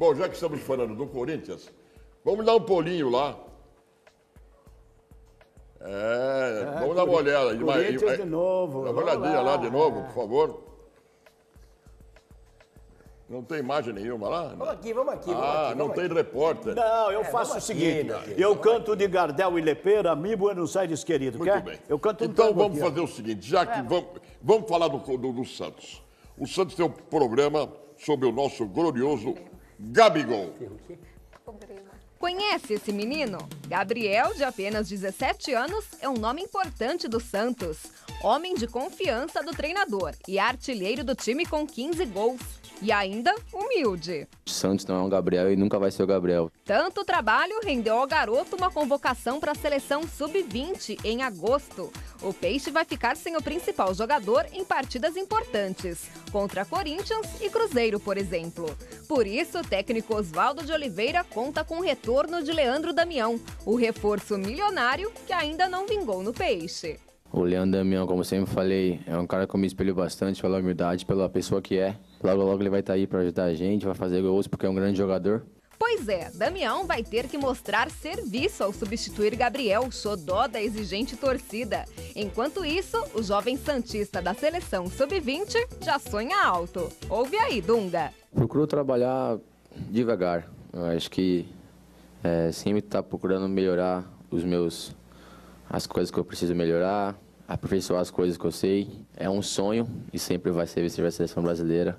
Bom, já que estamos falando do Corinthians, vamos dar um pulinho lá. É, vamos dar uma olhada. Corinthians de novo. Dá uma olhadinha lá de novo, por favor. Não tem imagem nenhuma lá? Vamos aqui, vamos aqui, vamos Ah, aqui. não vamos tem aqui. repórter. Não, eu É, faço o seguinte: aqui, eu canto de Gardel e Lepeira, Mi Buenos Aires querido. Muito quer? bem. Eu canto um então vamos aqui, ó. fazer o seguinte, já que vamos, vamos falar do, do, do Santos. O Santos tem um programa sobre o nosso glorioso Gabigol. Conhece esse menino? Gabriel, de apenas 17 anos, é um nome importante do Santos. Homem de confiança do treinador e artilheiro do time com 15 gols. E ainda humilde. Santos não é um Gabriel e nunca vai ser o Gabriel. Tanto trabalho rendeu ao garoto uma convocação para a seleção sub-20 em agosto. O Peixe vai ficar sem o principal jogador em partidas importantes, contra Corinthians e Cruzeiro, por exemplo. Por isso, o técnico Oswaldo de Oliveira conta com o retorno de Leandro Damião, o reforço milionário que ainda não vingou no Peixe. O Leandro Damião, como sempre falei, é um cara que eu me espelho bastante pela humildade, pela pessoa que é. Logo, logo ele vai estar aí para ajudar a gente, vai fazer gols porque é um grande jogador. Pois é, Damião vai ter que mostrar serviço ao substituir Gabriel, xodó da exigente torcida. Enquanto isso, o jovem santista da seleção sub-20 já sonha alto. Ouve aí, Dunga. Procuro trabalhar devagar. Eu acho que é, sempre estar procurando melhorar os meus as coisas que eu preciso melhorar, aperfeiçoar as coisas que eu sei. É um sonho e sempre vai ser vestir a seleção brasileira.